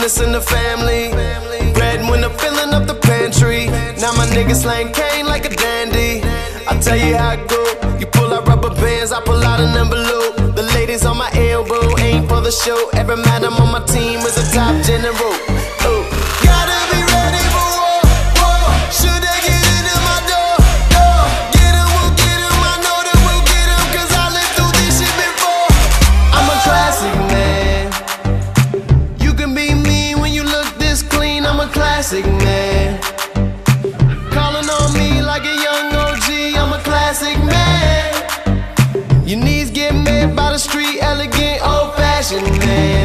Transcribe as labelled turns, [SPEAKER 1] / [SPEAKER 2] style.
[SPEAKER 1] Menace in the family. Bread when the filling up the pantry. Now my niggas slang cane like a dandy. I tell you how it go. You pull out rubber bands, I pull out an envelope. The ladies on my elbow ain't for the show. Every madam on my team is a top general. Classic man. Calling on me like a young OG. I'm a classic man. Your knees get made by the street, elegant, old fashioned man.